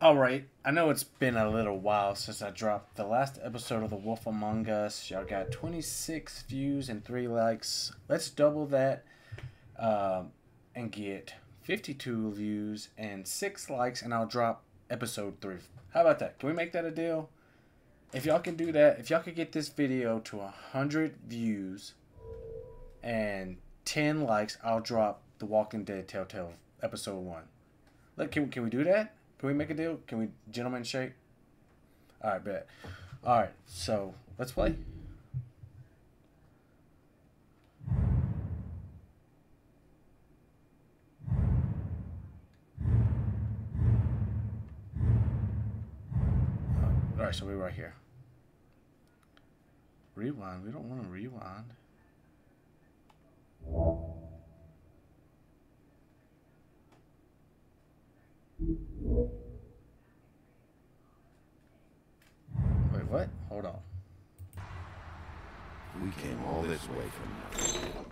Alright, I know it's been a little while since I dropped the last episode of The Wolf Among Us. Y'all got 26 views and 3 likes. Let's double that um, and get 52 views and 6 likes, and I'll drop episode 3. How about that? Can we make that a deal? If y'all can do that, if y'all can get this video to 100 views and 10 likes, I'll drop The Walking Dead Telltale episode 1. Look, can, can we do that? Can we make a deal? Can we gentleman shake? All right, bet. All right, so let's play. All right, so we're right here. Rewind. We don't want to rewind. What? Hold on. We came all this way from nothing.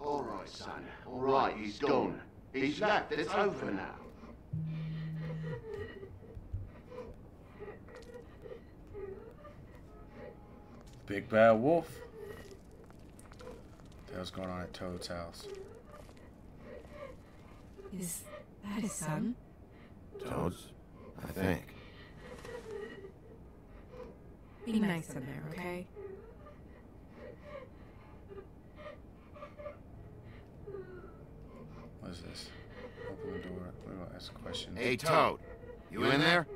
All right, son. All right, he's gone. He's left. It's over now. Big bad wolf. What the hell's going on at Toad's house? Is that his son? Toads, I think. Be nice in there, okay? What is this? Open the door. We will ask questions. Hey, Toad, you in there?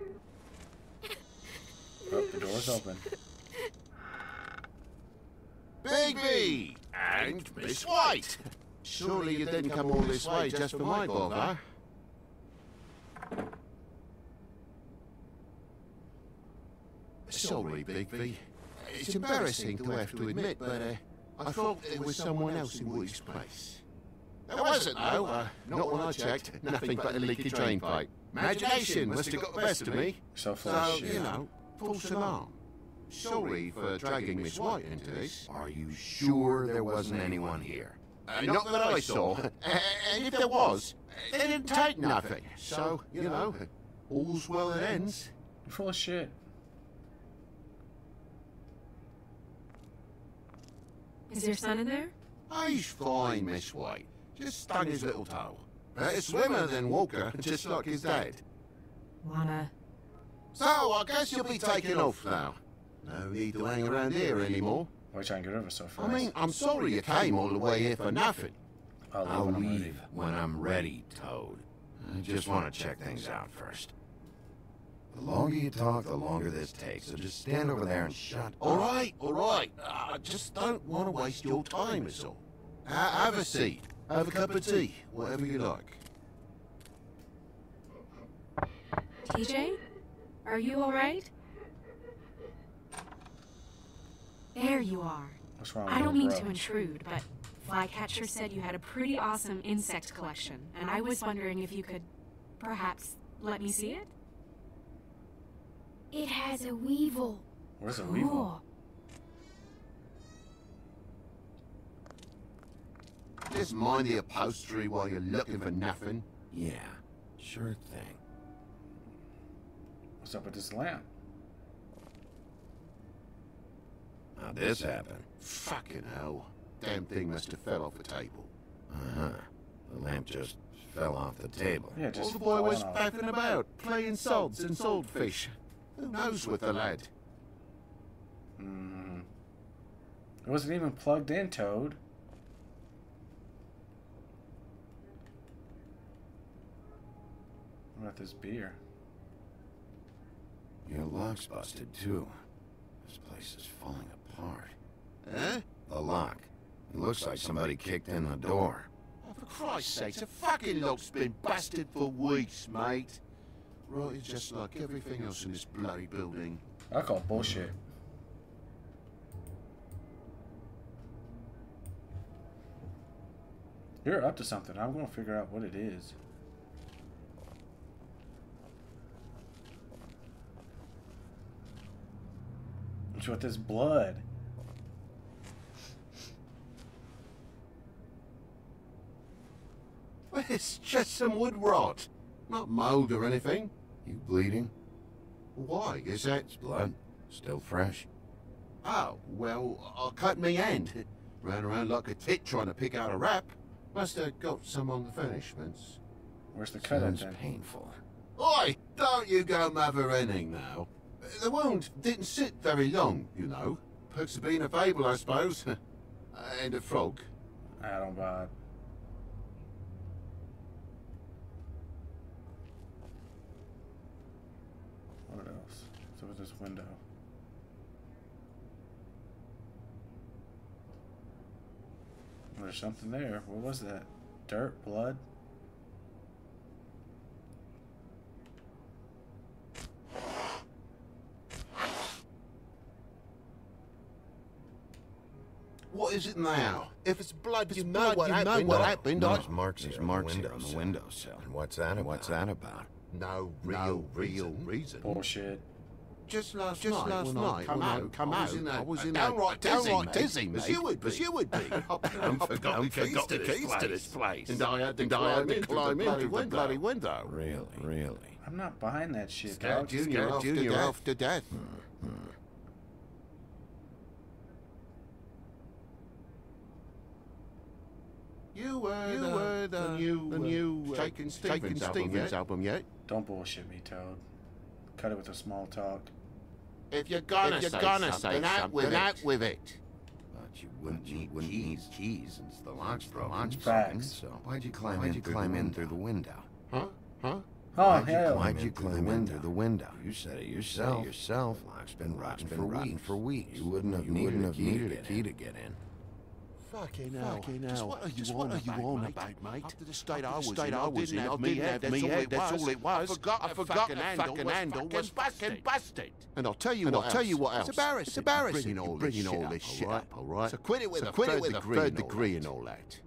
Oh, the door's open. Bigby! And Miss White! Surely you didn't come all this way just for my bother? Sorry, Bigby. It's embarrassing to have to admit, but uh, I thought there was someone else in Woody's place. There wasn't, though. Uh, not when I checked. Nothing but a leaky drain pipe. Imagination must have got the best of me. So full So, of shit. you know, false alarm. Sorry for dragging Miss White into this. Are you sure there wasn't anyone here? Uh, not that I saw. and if there was, they didn't take nothing. So, you know, all's well that ends. Full of shit. Is your son in there? Oh, He's fine, Miss White. Just stung his little toe. Better swimmer than Walker, just like his dad. Wanna. So, I guess you'll be taking off now. No need to hang around here anymore. Why you trying to get over so far. I mean, I'm sorry you came all the way here for nothing. I'll I'll when I'm leave when I'm ready, Toad. I just want to check things out first. The longer you talk, the longer this takes, so just stand over there and shut All up. right, all right. I just don't want to waste your time, is all. Ha- have a seat. Have a cup of tea, whatever you like. TJ? Are you alright? There you are. What's wrong with I don't mean bro? to intrude, but Flycatcher said you had a pretty awesome insect collection, and I was wondering if you could perhaps let me see it? It has a weevil. Where's the weevil? Cool. Just mind the upholstery while you're looking for nothing. Yeah, sure thing. What's up with this lamp? How'd this happen? Fucking hell. Damn thing must have fell off the table. Uh-huh. The lamp just fell off the table. Yeah, Well, just the boy was falling about, playing sods and swordfish. Who knows with the lad? Hmm. It wasn't even plugged in, Toad. What about this beer? Your lock's busted, too. This place is falling apart. Huh? The lock. It looks like somebody kicked in the door. Oh, for Christ's sake, the fucking lock's been busted for weeks, mate. It's just like everything else in this bloody building. I call bullshit. You're up to something. I'm gonna figure out what it is. What's with this blood? Well, it's just some wood rot. Not mold or anything. You bleeding? Why? Is that... It's blood. Still fresh. Oh, well, I cut me hand. Ran around like a tit trying to pick out a wrap. Must have got some on the furnishments. Where's the cut at Sounds then? painful. Oi! Don't you go mother-inning now. The wound didn't sit very long, you know. Perks of being a fable, I suppose. and a frog. I don't buy it. What else? So with this window. There's something there. What was that? Dirt? Blood? What is it now? If it's blood, you know blood, what you know happened. what I- happened. No, I- there's marks There's on marks the here window on the windowsill. And what's that about? What's that about? No No real, real reason. reason. Bullshit. Just last Just night, last when night, I come when I out, come I was out, in a, I was a in a downright dizzy, downright mate. dizzy, As mate. you would be. As you would be. I forgot the keys to this place. And I had to And I had to climb into the bloody into the window. bloody window. Really? Really? I'm not buying that shit, Scared dog. Junior Scared off to Junior death. off to hmm, hmm. You were You the, were the the new, the uh, new uh, Shakin' Stevens, Shakin' album Stevens yet? album yet? Don't bullshit me, Toad. Cut it with the small talk. If you're gonna, If you're say, gonna something, say out with something, it. out with it. But you wouldn't need wouldn't need keys since the lock's broken. Facts. broken, So why'd you climb Why'd in you through climb the in window? through the window? Huh? Huh? Oh, Why'd hell. climb, Why'd you climb in through the window? You said it yourself. yourself. Lock's been rotten for weeks. For weeks. You wouldn't have You needed wouldn't a have key needed to a get key in. to get in. Fucking Fucking Just hell. what are you Just on what are you about, on mate? about, mate? Up to the state I was state in, I I was didn't in, I me didn't have that's me all head, it that's was. all it I was. forgot, I forgot fucking the fucking handle fucking was fucking busted. And I'll tell you what I'll tell else. you what else. It's embarrassing. It's embarrassing. Bringing all this shit up, all right? up, all right? So quit it with a third degree and all that. and all that.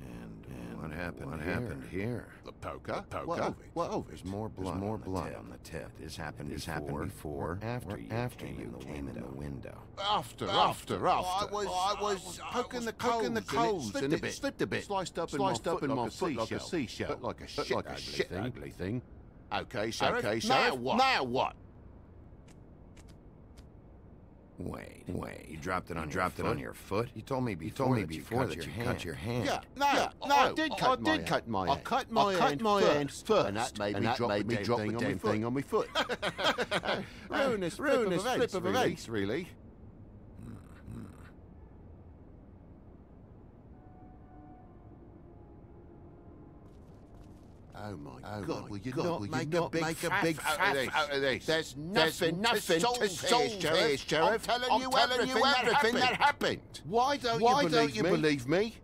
And, and what happened? What happened here? The poker? poker? What of? What of it? There's more blood. There's more on the blood tip. on the tip. This happened. This before, happened before, or after or you after came you in the came in the window. After, After, after. I was, I was poking the poking the coals coals and and it it slipped a bit. Sliced up in Sliced my up foot in like my a foot like a seashell. seashell. Like a shit like a ugly shit thing. ugly thing. Okay, Sheriff. Okay, Now what? Now what? Wait, wait. You dropped it on dropped your it on foot? your foot. You told me You before told me that you before cut that your you hand. cut your hand. Yeah, no, yeah, no, I did cut I my did hand. cut my I cut my I cut hand my first, hand first, and that made and me that drop made me drop the on my damn foot. thing on my foot. Ruinous slip Ruinous of events, slip of really. events, really. Oh my Oh God! my will you God, not will you make not a big make a faff big out of faff this? out of this? There's There's nothing, nothing to solve to here, solve Sheriff. here, Sheriff. I'm telling I'm you telling everything, you that, everything happened. that happened. Why don't Why you don't believe you me? believe me?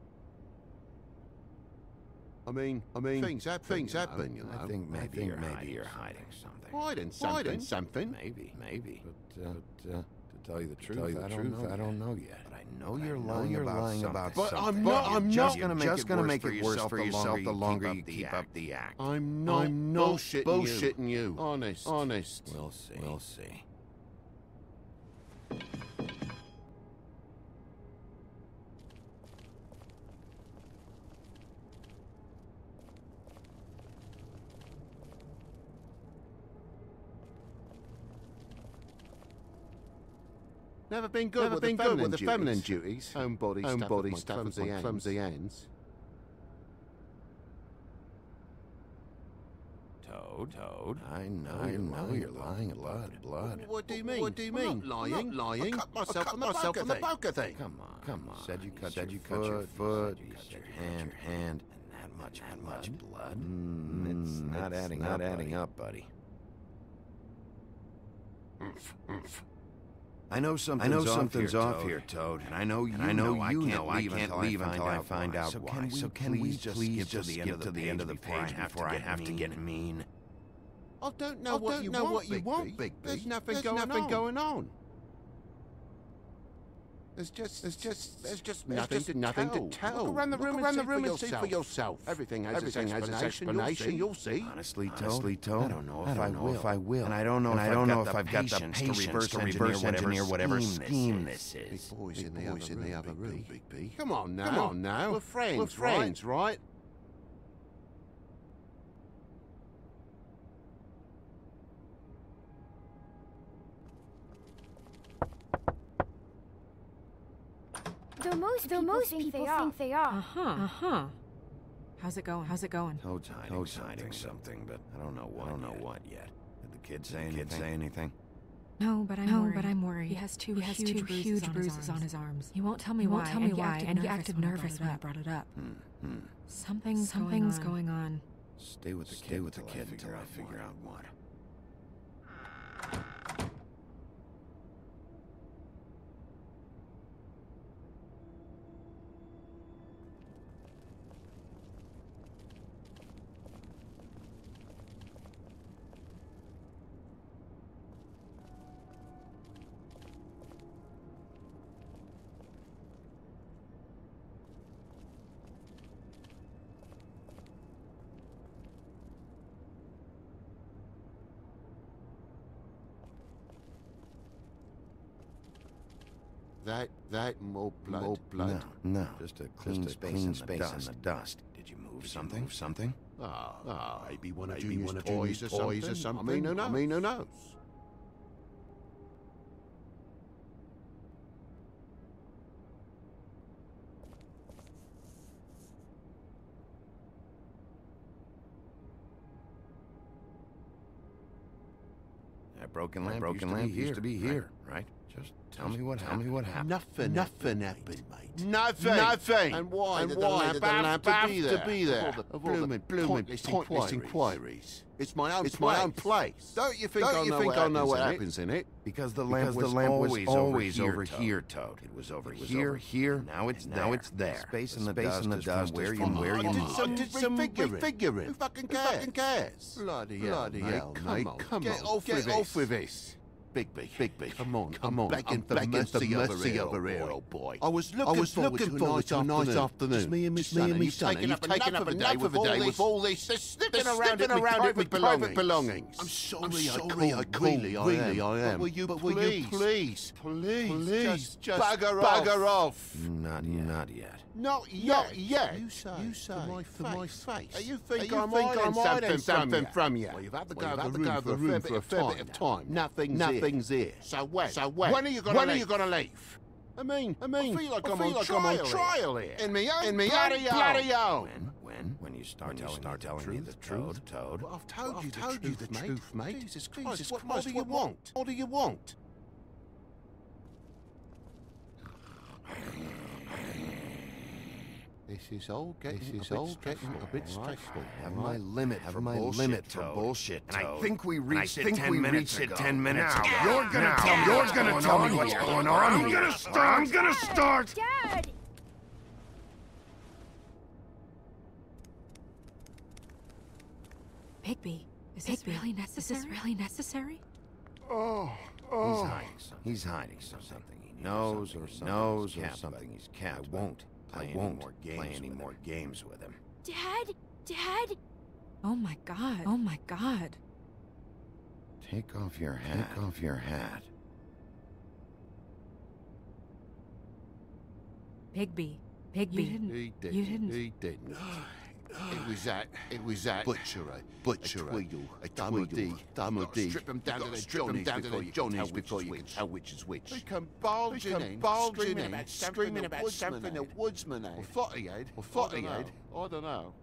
I mean, I mean, Things happen, Things you know. happen, you know. I think maybe I think you're maybe hiding you're something. hiding something. Hiding something. Hiding something. Maybe, maybe. But, uh, but, uh, to tell you the truth, tell you the I truth, don't know I don't yet. know yet. But I know But you're know lying you're about lying something. about But. I'm not- I'm just not- gonna make just it gonna worse make for it worse yourself for the yourself longer the you longer keep you up the keep act. up the act. I'm not I'm not bullshitting, bullshitting you. you. Honest. Honest. We'll see. We'll see. Never been good Never with been the good feminine with the duties. feminine duties. Home body Home stuff body stuff with clumsy my ends. clumsy ends. Toad, Toad. I know, I know you're lying about blood. What do you mean? What do you mean? lying. I'm not lying. I cut myself I cut the myself poker on the thing. poker thing. Come on, come on. Said you cut, said you you cut your foot, you you cut cut your your hand, hand, and that much, that much blood. Mm, it's not adding not up, adding buddy. up, buddy. I know something's, I know off, something's here, off Toad. here, Toad. And I know you And I know know I you can't know I leave can't until I find out why. out So why. can we, So can we please just please skip to just the skip end of to the the end end of the page before I have to get mean? I oh, don't oh, know I what don't you know want, what you Big want, B. Big B. There's nothing There's going nothing on. going on. There's just, there's just, there's just There's nothing, just to, nothing tell. to tell. Look around the Look room, around and, the see room for and see for yourself. yourself. Everything has Everything its has its explanation. You'll see. Honestly, Toad, Honestly, Toad, Toad, I don't know if I I, don't know will. if I will. And I don't know And if I I've don't got know the if I've got the patience to reverse to engineer reverse whatever engineer whatever scheme scheme this Big is. boys Big in the boys other in the room, other Big room, Big B. Come on now. Come on now. We're friends, We're friends, right? The most the most people think they are. Uh-huh. Uh huh. How's it going? How's it going? Toad's hiding, Toad's something, hiding something, but I don't know what. I don't know yet. what yet. Did the kid say anything? Kid say anything? No, but I'm No, worried. but I'm worried. He has two He has huge, two bruises, huge on, bruises his on arms. his arms. He won't tell me He why. won't tell me and he why, acted and he nervous acted when I nervous brought when I it brought it up. Hmm. Hmm. Something's, Something's going on. going on. Stay with the Stay kid with the until kid I figure until I out figure what. out what. That, that more blood. More blood. No, no. Just a clean Just a space, clean in, space the in dust. the dust. Did you move Did you something? move something? Ah, ah, maybe one of maybe Junior's one of toys, Junior's or, toys or something. something. I mean, who knows? I mean, who knows? That broken lamp, broken used, lamp to be used to be here, here, right? Just tell me what happened. Tell me what happened. Nothing, nothing happened, mate. Nothing, Nothing. And why? And did why the lamp, the lamp have to be there? to be there? Of all the, of all the Blooming, blooming pointless, pointless inquiries. inquiries. It's my own. It's place. my own place. Don't you think? Don't I you know think what I know what happens happens in it? Because the Because lamp the was lamp was always, always over over here, here, Toad. It was over It was here, over here, and now it's and there. now it's there. Space in The the space dust in the is dust from where is you where you did moved. some I did some refiguring. Who fucking Who cares? fucking cares? Bloody Bloody hell, hell, mate. mate. Come on, Come get on, off get off with this. Bigby, Bigby, come on, Come come on, on. begging I'm for begging mercy over mercy here, over old here, boy. old boy. I was looking I was forward looking forward to a nice nice afternoon. afternoon. Just me and me Just son, me and and me you've son, taken and up you've taken up a day of with a all day this- with all this this sniffing this around it sniffing with around it private with belongings. private belongings. I'm sorry, I'm I sorry, I called. called. Really, I Really. I am. But will you But will you please, please, please, please, just, just bugger, bugger off? Not yet. Not yet. Not yet. Not yet. You say. You say. To my To my face. face. You think I'm think hiding I'm something, from from you? you? Well, you've had the go of the the room for a fair bit of time. bit of now. time. Nothing's Nothing's here. here. So when? So when? When are you gonna When leave? are you gonna leave? I mean, I mean, I feel like I I'm on like trial I'm here. on trial here. In me own in me bloody own bloody own. When? When? When you start When you telling, start me, telling the me truth, the truth. Toad, Toad. Well, I've told Well, you I've the told you truth, the mate. truth, mate. Jesus Jesus Christ, what, Christ, more do you what- what- want? What do you want? This is all getting, This is a bit all stressful, getting a bit all right? stressful. Have my limit Have for my bullshit, limit for Toad. bullshit, And I think we And reached it think 10 we minutes reached it 10 minutes Now, ago. You're gonna Now, tell me you're what's gonna tell on me what's here. going on I'm gonna start. I'm gonna start. Dad! Bigby, is this really necessary? Is this really necessary? Oh, He's oh. hiding something. He's hiding something. He knows or something knows or something he's kept. I won't play any more games. Play any more games with him. Dad? Dad? Oh my god. Oh my god. Take off your hat. Take off your hat. Bigby. Bigby. You didn't. He didn't. You didn't. He didn't. It was that. It was that. Butcherer. Butcherer. A tweedle, A tweedle, tweedle. double Gotta D. Strip them down to the strip 'em johnnies down to before you can tell johnnies which before is you can which. tell which is which. They come bulging They in, bulging in, about screaming about something a woodsman had. Or thought he had. Or thought he had. I don't know.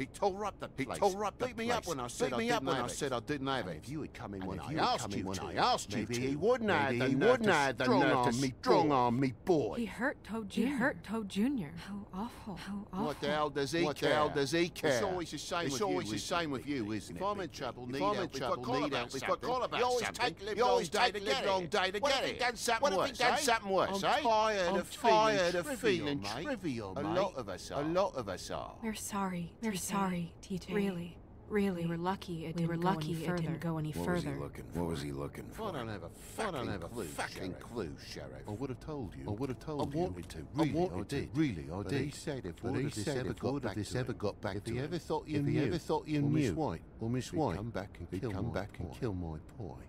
He tore up the He place. tore up the Beat me up place. when I said Beat I me didn't up when I said I didn't have And it. if you had come in And when I asked you when to, I asked you maybe to, he wouldn't have maybe the he nerve wouldn't to have the strong nerve arm to me strong boy. arm me He hurt Toad Jr. He hurt Toad Jr. How awful. How awful. What the hell does he What the care? hell does he care? It's always the same It's with always you. the isn't same it, with you, isn't If I'm in Bigby? trouble, If need I'm in help, if I trouble, call need about help, if I something, call about you always something, take live you always long day take to live get it. day to What get if he it. done something What if he done something worse, I'm tired of feeling trivial, mate. A lot of us A are. lot of us are. We're sorry. We're TJ. Sorry, TJ. Really. Really, we were lucky it we didn't were go lucky any it further. didn't go any What was he further. looking for? What was he looking I for? don't have a I fucking don't have a clue, fucking Sheriff. clue, Sheriff. I would have told you. I would have I told you. wanted to. I Really, wanted I to. did. Really, I But did. he said if But all he of this said ever if all got of back this to ever him, got back if to he him, ever thought you if he knew, ever thought you or Miss knew, White, or Miss he'd White, come back and he'd kill come my back and pie. kill my pie.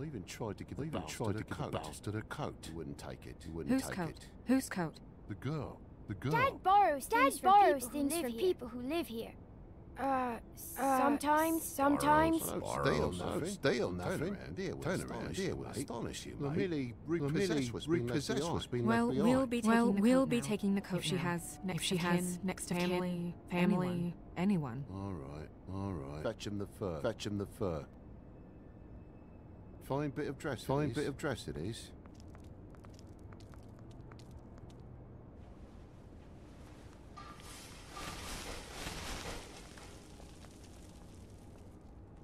I even tried to give I the even bastard tried to a give the coat. bastard a coat. He wouldn't take it. He wouldn't Whose take coat? it. Whose coat? The girl. The girl. Dad borrows Dad things borrows from things people who from live here. people who live here. Uh, sometimes, sometimes. I don't Borrows, steal nothing. steal Turn nothing. around here will Turn astonish around you, here will astonish you, mate. merely We'll repossess merely what's been left repossess behind. what's been Well, we'll be taking Well, the we'll coat be taking the coat If she now. has If next she of has kin, next of family, kin, family, anyone. anyone. All right, all right. Fetch him the fur. Fetch him the fur. Fine bit of dress. Fine bit of dress it is.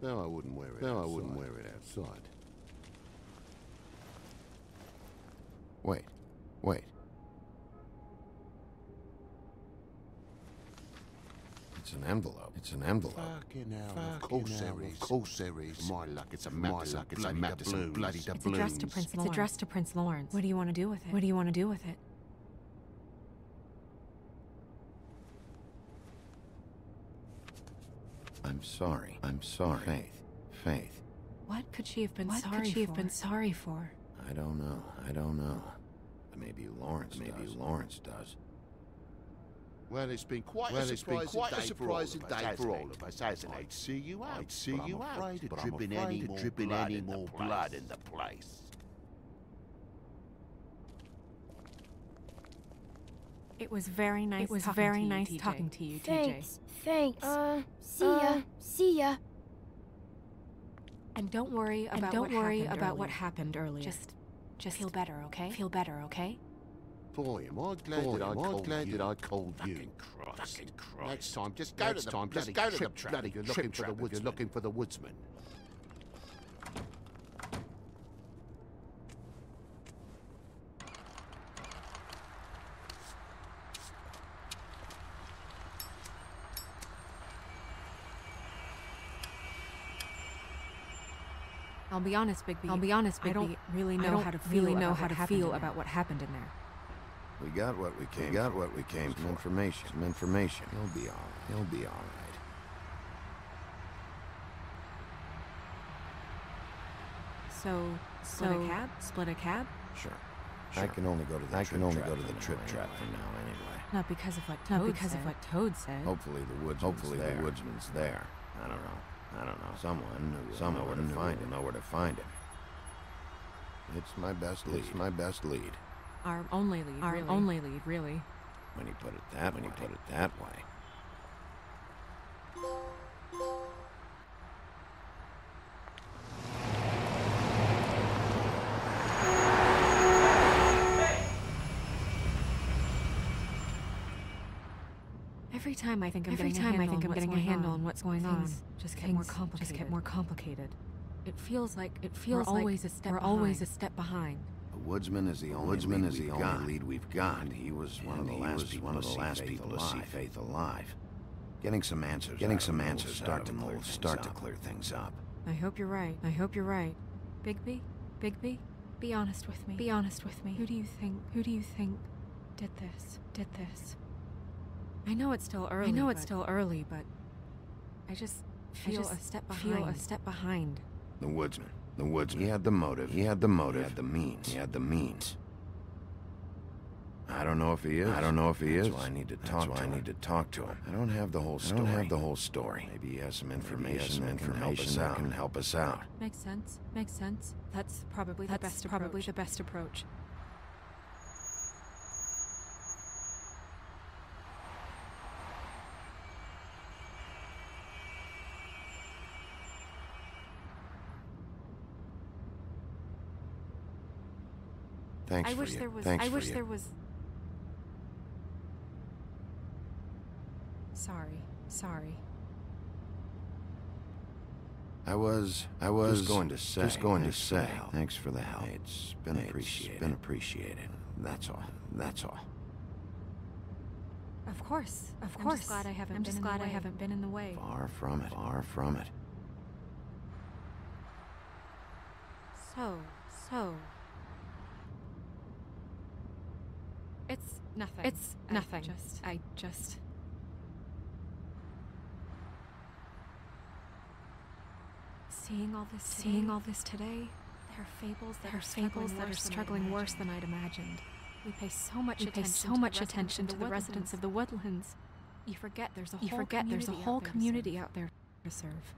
No, I wouldn't wear it. No, I wouldn't wear it outside. Wait, wait. It's an envelope. It's an envelope. Fucking hell. Fucking of course hell, there is. Of course there is. For my luck, it's a For map. my to luck, it's a bloody map to some doubloons. bloody It's addressed to doubloons. Prince It's addressed to Prince Lawrence. What do you want to do with it? What do you want to do with it? I'm sorry. I'm sorry. Faith. Faith. What could she have been What sorry could she for? have been sorry for? I don't know. I don't know. Maybe Lawrence Maybe does. Lawrence does. Well, it's been quite Well, a it's been surprising quite a day surprising for all of us, day for all of us, hasn't it? I'd see you out. I'd see but you I'm out, afraid but I'm afraid any of more dripping any more place. blood in the place. It was very nice. It was talking very to you, nice TJ. talking to you, TJ. Thanks, thanks. Uh, see ya, uh, see ya. And don't worry about And don't what worry happened about what earlier. happened earlier. Just, just feel better, okay? feel better, okay? Boy, am I glad Boy, that I am I called glad you. that I called you. Fucking Christ. Fucking Christ. Next time, just go Next to the time, bloody just go to the trip trap bloody you're trip looking for the trap if you're looking for the woodsman. I'll be honest, Bigby. I'll be honest, I don't Bigby, really I know don't how to feel really know about how what to happened feel in there. about what happened in there. We got what we came. We got what we came Some information. Some information. He'll be all right. He'll be all right. So, split a cab? Split a cab? Sure. I can only go to the. I can only go to the trip trap for now, anyway. Not because of what Toad Not Toad because said. of what Toad said. Hopefully the woodsman's Hopefully there. the woodsman's there. I don't know. I don't know. Someone knew. Someone know where to find him. Know where to find him. It's my best lead. It's my best lead. Our only lead, Our really. only lead, really. When you put it that. When you put it that way. Time I think I'm Every getting time a I handle think I'm getting a handle on, on what's going on, things just get more complicated. Just get more complicated. It feels like it Feels feels we're always like a step we're behind. always a step behind. The woodsman is the only woodsman is the only lead we've got. He was one of the last people, one of the last people to see Faith alive. Getting some answers. Getting some answers start to clear start to clear things up. I hope you're right. I hope you're right. Bigby, Bigby, be honest with me. Be honest with me. Who do you think? Who do you think did this? Did this? I know it's still early. I know it's but still early, but I just I feel just a step feel behind. a step behind. The woodsman. The woodsman. He had the motive. He had the motive. He had the means. He had the means. I don't know if he is. I don't know if he is. That's why I need to talk. That's why I need to talk to him. I don't have the whole story. I don't have the whole story. Maybe he has some information. Has Some information that can help us out. Makes sense. Makes sense. That's probably That's the best probably approach. the best approach. Thanks I for wish you. there was. Thanks I wish you. there was. Sorry. Sorry. I was, I was just going to say, just going to say, thanks for the help. It's been appreciated. Been appreciated. That's all. That's all. Of course, of I'm course. just glad I haven't I'm been just in the glad I haven't been in the way. Far from it. Far from it. So, so. It's nothing. It's I nothing. just- I just. Seeing all this, seeing all this today, there are fables that There are fables struggling that are worse than I'd struggling worse imagined. than I'd imagined. We pay so much We pay attention, so to much the attention residents to the of residents of the woodlands. You forget there's a You whole forget there's a community whole out there to community serve. out there to serve.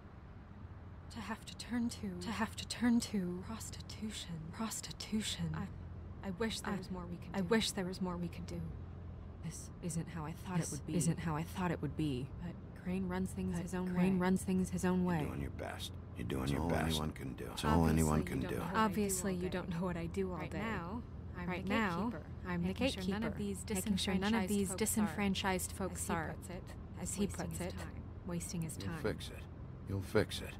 To have to turn to, to have to turn to. prostitution. Prostitution. I, I wish there I- was more we could. I do. wish there was more we could do. This isn't how I thought This it would be. isn't how I thought it would be. But Crane runs things But his own Crane way. runs things his own way. You're doing your best. You're doing It's your all best. anyone can do. It's all anyone can don't do. know what I do Obviously, you don't know what I do all right day. now, I'm right the now, gatekeeper. I'm the gatekeeper. Sure none of these making sure none of these disenfranchised disenfranchised folks folks are, are, as he puts it, as he wasting puts his it, time. wasting his You'll time. fix it. You'll fix it.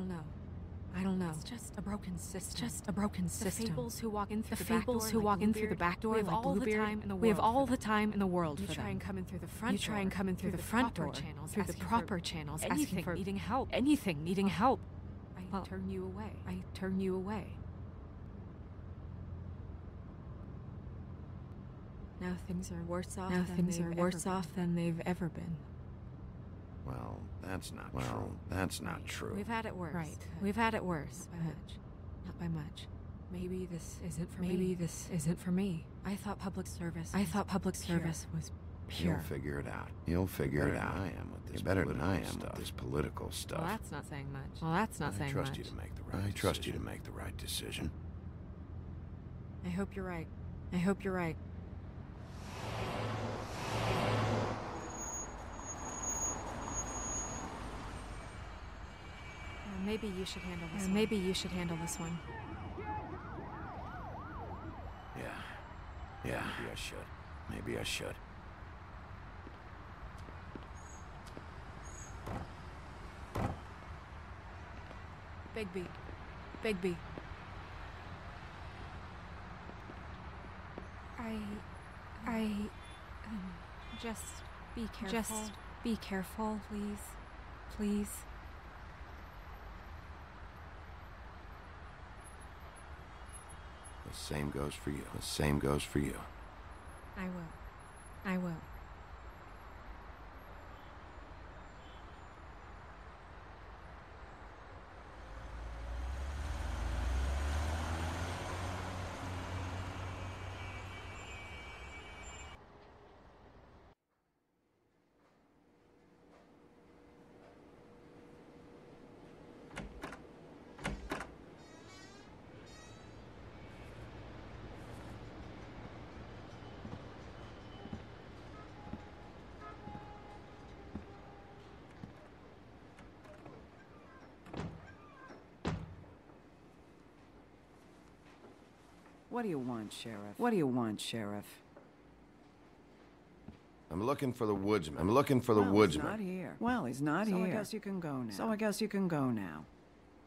Don't know. I don't know. It's just a broken It's system. just a broken the system. fables who walk in through the the, back fables door who like walk in through the back door we have like all Bluebeard, the time in the world. we have all the time in the world You for try them. and come in through the front you try door, and come in through, the, the front door, channels, through the proper channels, asking anything, for needing help. anything, needing Well, help. I Well, turn you away. I turn you away. Now things are worse off. Now things are worse off than they've ever been. Well, that's not well, that's not true. We've had it worse. Right. We've had it worse, not by much. not by much. Maybe this isn't for Maybe me. Maybe this isn't for me. I thought public service. I thought public pure. service was pure. You'll figure it out. You'll figure it out. I am with You're this better than I am political with stuff. this political stuff. Well, that's not saying much. Well, that's not I saying trust much. you to make the right. I trust you to make the right decision. I hope you're right. I hope you're right. Maybe you should handle this. Uh, one. maybe you should handle this one. Yeah. Yeah. Maybe I should. Maybe I should. Bigby. Bigby. I. I. Um, just be careful. Just be careful, please. please. The same goes for you. The same goes for you. I will. I will. What do you want, Sheriff? What do you want, Sheriff? I'm looking for the woodsman. I'm looking for the well, woodsman. He's not here. Well, he's not So I guess you can go now. So I guess you can go now.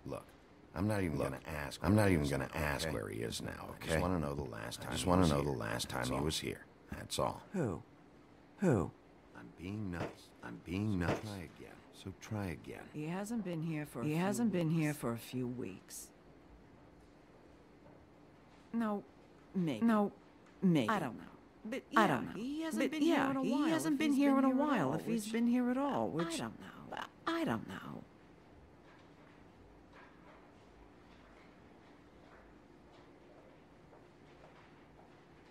Look, I'm not even gonna ask. I'm not even gonna ask where he is now. Okay. I just want to know the last time. I just want to know the last time he was here. That's all. Who? Who? I'm being nice. I'm being nice. Try again. So try again. He hasn't been here for. a He few hasn't been here for a few weeks. No, maybe. No, maybe. I don't know. But I don't know. He hasn't But been yeah, here in a he while. hasn't if been he's here in a at while, all, if he's which- been here at all, I which- don't know. I- I don't know.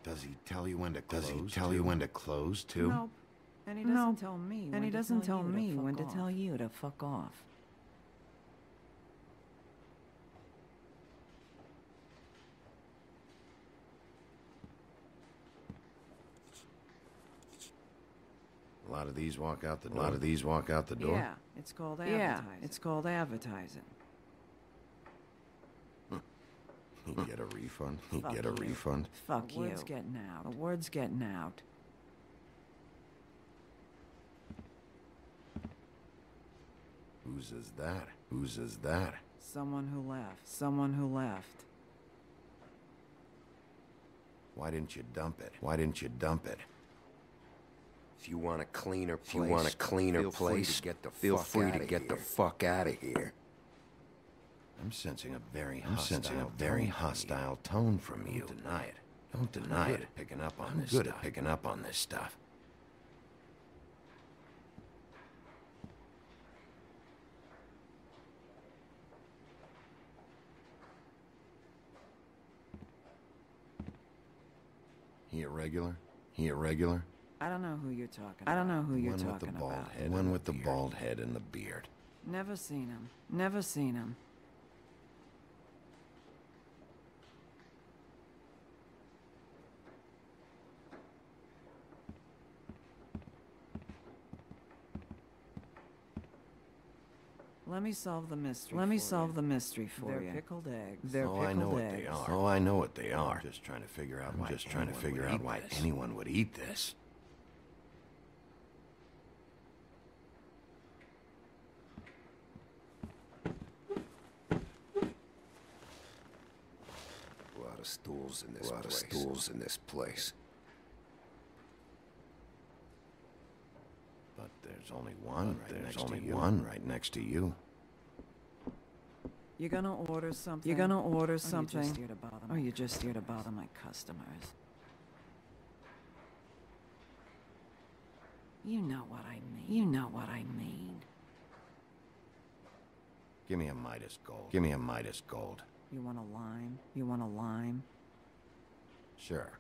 Does he tell you when to close? Does he tell you when to close too? Nope. And he doesn't Nope. tell me. And when he doesn't tell tell me fuck when to tell you to fuck off. A lot of these walk out the door. A lot of these walk out the door. Yeah, it's called advertising. Yeah, it's called advertising. He get a refund. He Fuck get a you. refund. Fuck The you. word's getting out. The word's getting out. Whose is that? Whose is that? Someone who left. Someone who left. Why didn't you dump it? Why didn't you dump it? If you want a cleaner place, If you want a cleaner feel place, to get the feel fuck free to outta get the fuck out of here. I'm sensing a very I'm sensing a very hostile tone from you. Don't deny it. Don't deny good it. at picking up on I'm this good stuff. at picking up on this stuff. He a regular? He a regular? I don't know who you're talking I don't know who The you're one with talking the bald about. head. The one with the bald head and the beard. Never seen him. Never seen him. Let me solve the mystery. Let me for solve you. the mystery for you. They're pickled eggs. They're oh, pickled I know what eggs. they are. Oh, I know what they are. I'm just trying to figure out. I'm just trying to figure out why anyone would eat this. Stools in this A lot of stools in this place. But there's only one. right there's next only to you. one right next to you. You're gonna order something. You're gonna order oh, something. Or you're just here to bother my, oh, or you're just here to bother my customers. You know what I mean. You know what I mean. Give me a Midas gold. Give me a Midas gold. You want a lime? You want a lime? Sure.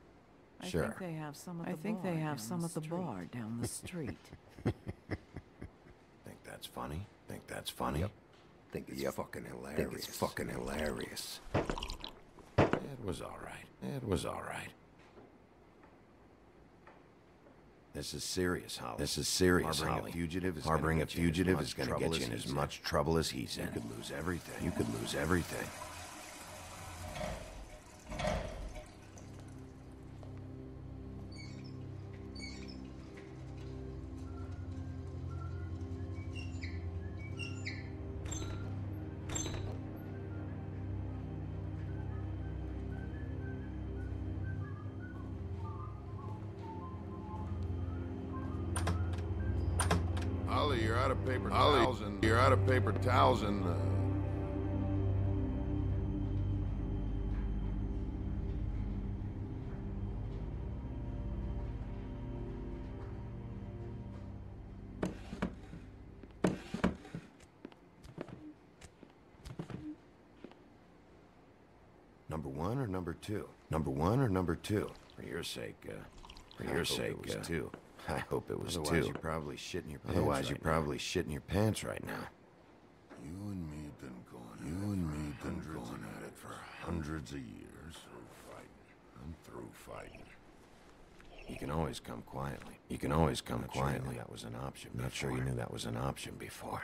I sure. think they have some at I think they have some the at the bar down the street. Think that's funny? Think that's funny? Yep. Think it's fucking hilarious. Think it's fucking hilarious. It was all right. It was all right. This is serious, Holly. This is serious, Harboring a Holly. fugitive is Harboring gonna a get you in as fugitive is going to get you in as much trouble as he's in. You could lose everything. You could lose everything. Of paper towels and you're out of paper towels and. Uh... Number one or number two? Number one or number two? For your sake, uh, for I your sake, it was uh, two. I hope it was Otherwise two. you're probably shitting your pants Otherwise, right you're now. probably shitting your pants right now. You and me have been going. You and me have been going at it for hundreds of years. Through fighting. I'm through fighting. You can always come quietly. You can always come quietly. that was an option. Not sure you knew that was an option before.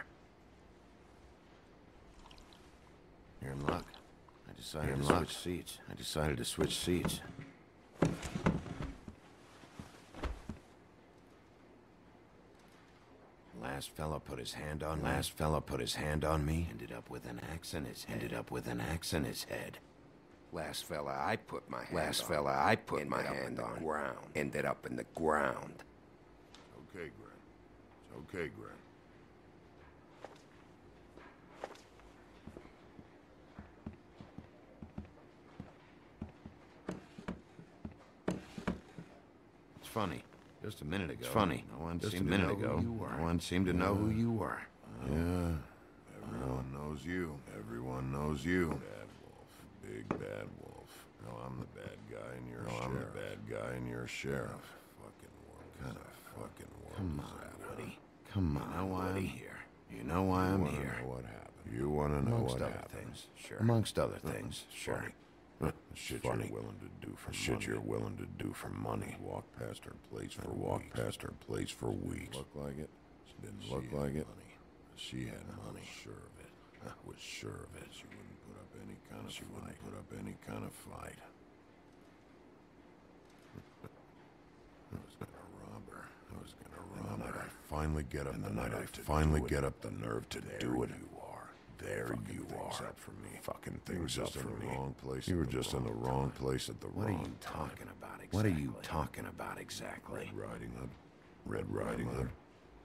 You're in luck. I decided You're to in luck. switch seats. I decided to switch seats. Last fella put his hand on last fella put his hand on me. Ended up with an axe in his ended up with an axe in his head. Last fella I put my hand Last on. fella I put ended my up in hand the on. ground. Ended up in the ground. Okay, Gren. It's okay, Gren. It's funny. Just a minute ago. It's funny. No one Just a minute to know ago, who you were. No one seemed to know who you were. Yeah. Everyone knows you. Everyone knows you. Bad wolf. Big bad wolf. No, I'm the bad guy and you're no, I'm the bad guy and you're sheriff. Fucking world. Kind of fucking world. Come on, that, huh? Come on, You know why I'm here. You know why You I'm here. Know what happened? You want to know Amongst what other happened? things, sure. Amongst other uh-huh. things, sure. Huh, Shit funny. you're willing to do for shit you're willing to do for money. Walk past her place for walk past her place for weeks. Look like it. Didn't look like it. Money. She had money. Sure of it. I was sure of it. She wouldn't put up any kind of. She wouldn't put up any kind of fight. I was gonna rob her. I was gonna rob her. I finally get up the night I finally get up the nerve to do it. You are. there you are. Up for me. Fucking things You were up just in for the me. wrong place You were just in the wrong wrong time. place at the What are wrong you time. about exactly? What are you talking about exactly? Red Riding Hood. Red Riding Hood.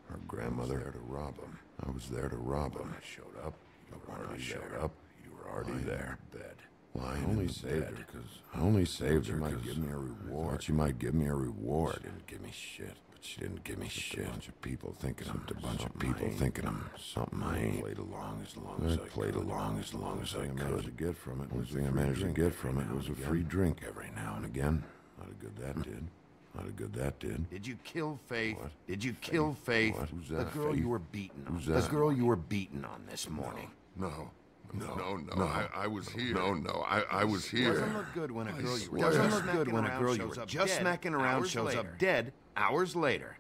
Her grandmother. there to rob him. I was there to rob him. I showed up. You were already showed up. You were already there. Bed. Lying I only saved her because I only saved her. Might give me a reward. Thought she might give me a reward. She didn't give me shit. But she didn't give me shit. A bunch of people thinking I'm a bunch of people thinking I'm something I ain't. Played along as long as I played along as long as I managed to get from it. One thing I managed to get from it was a free drink every now and again. Not a good that did. Not a good that did. Did you kill Faith? What? Did you kill Faith? What? Who's The girl Faith? you were beaten on. Who's The girl you were beaten on this morning. No. No, no, no. I, I was here. No, no. I, I was here. Doesn't look good when a girl you were doesn't look good when a girl you were just smacking around shows up dead hours later.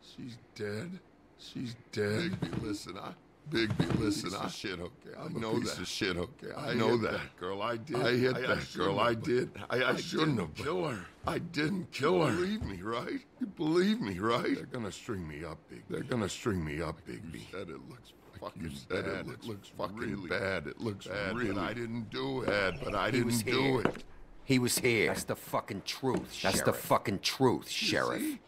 She's dead. She's dead. Bigby, listen, I. Bigby, listen, I. Shit, okay. I know that. Of shit, okay. I, know that. that. girl. I did. I hit that girl. I did. I, I, shouldn't have killed her. I didn't kill her. Believe me, right? You believe me, right? They're gonna string me up, Big. They're gonna string me up, Bigby. You said it looks fucking you said bad. It looks, it looks fucking really bad. It looks bad. Really. But I didn't do it. Bad, but I He didn't do it. He was here. That's the fucking truth, That's the Sheriff. fucking truth, Sheriff. You see?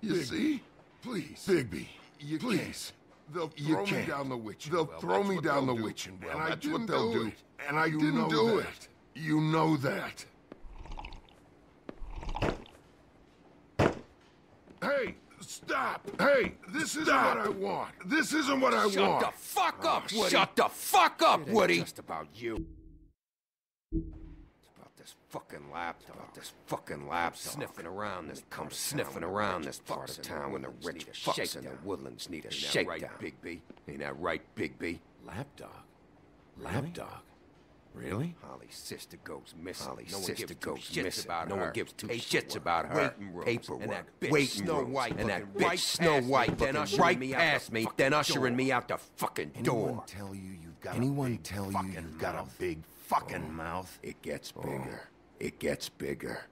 You see? Please. Bigby. You please. They'll You throw me can't. down the witching They'll well. throw me down the they'll do. witching well. And I That's didn't what they'll do do. it. And I You didn't do that. it. You know that. Hey, stop. Hey, this isn't what I want. This isn't what I Shut want. Shut the fuck up, Woody. Shut the fuck up, It ain't Woody. just about you. It's about this fucking laptop. About this fucking laptop. Sniffing around this. Come sniffing around this part of town when the rich fucks in the woodlands need a shakedown. Right, Big B? Ain't that right, Big B? Lapdog. Lapdog. Really? Holly's sister goes missing. Holly's no one sister gives two goes shits missing. about no her. one gives two Paperwork. shits about her. Waiting rooms. Paperwork. And that bitch Waiting Snow rooms. White and that looking right bitch Snow White looking looking right right me out past me, then ushering me out the fucking Anyone door. tell you you've got Anyone a big tell you fucking you've got a big fucking oh, mouth? It gets oh. bigger. It gets bigger.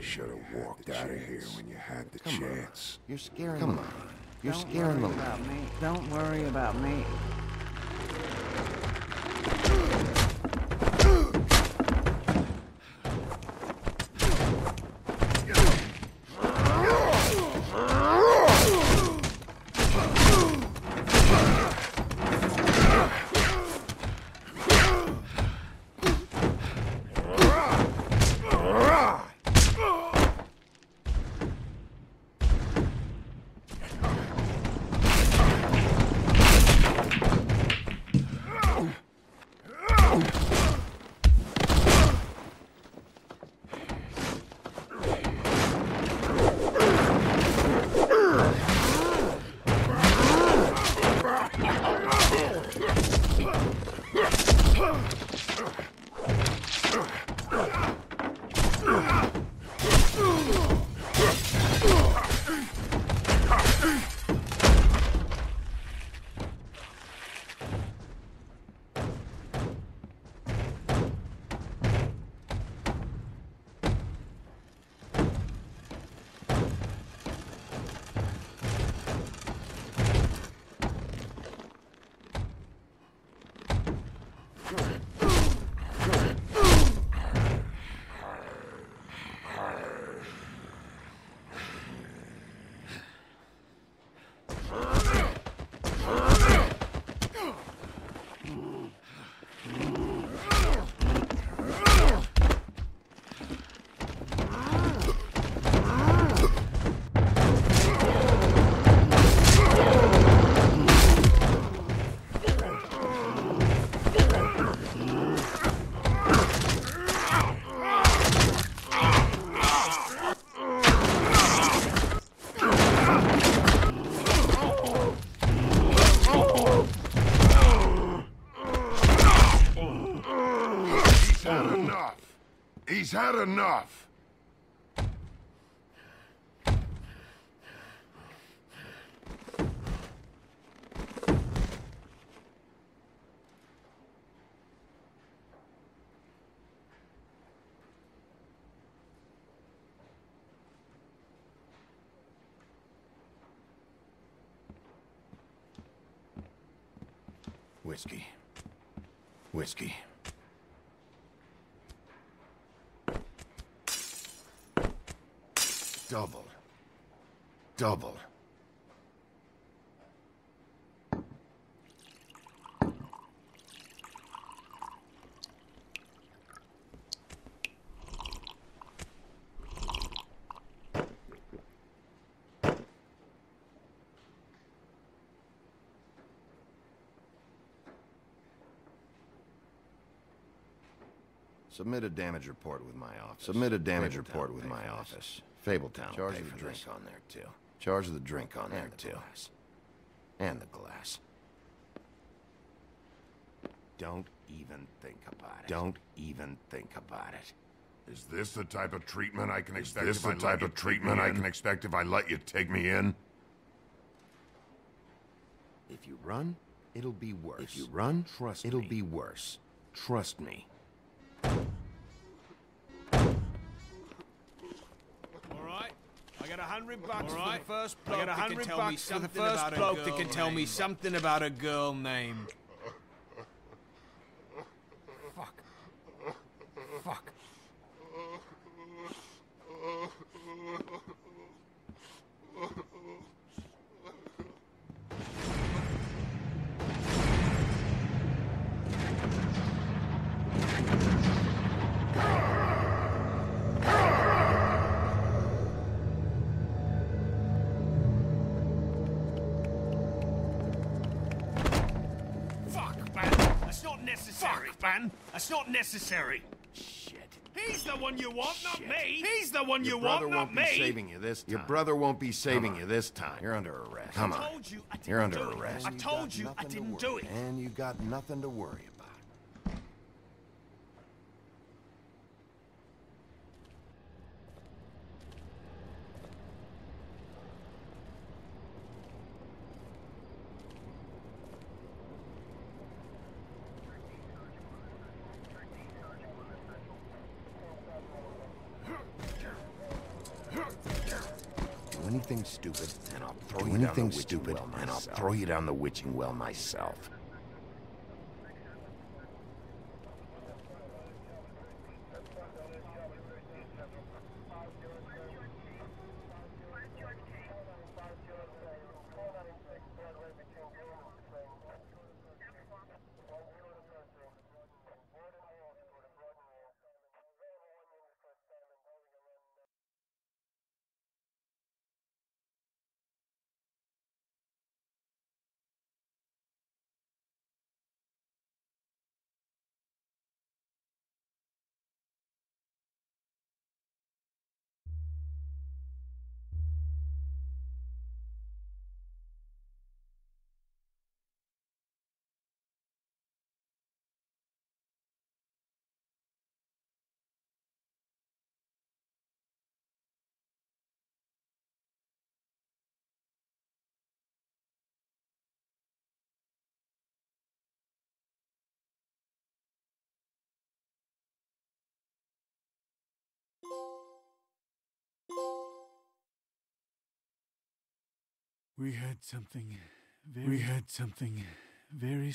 Should have walked out of here when you had the Come on. chance. You're scaring Come me. on. You're Don't scaring worry the about me. Don't worry about me. He's had enough. Whiskey. Whiskey. Double. Double. Submit a damage report with my office. Submit a damage Fabletown report with my for this. office. Fabletown Charge will pay the for drink this. on there, too. Charge of the drink on And there the too. glass. And the glass. Don't even think about it. Don't even think about it. Is this the type of treatment I can Is expect? this if the I let type you of take treatment me I in? can expect if I let you take me in? If you run, it'll be worse. If you run, trust it'll me. be worse. Trust me. Hundred bucks All right. for the first I bloke got a hundred bucks for the first bloke that can tell me something about a girl named. Man. That's not necessary. Shit. He's the one you want, not me. He's the one Your you brother want, won't not be me. saving you this time. Your brother won't be saving you this time. You're under arrest. Come on. I told you I didn't You're under do it. arrest. I told you I didn't do it. And you got nothing to worry about. Do anything stupid, and I'll throw Do you down the anything witching stupid, well and I'll throw you down the witching well myself. We had something very we had something very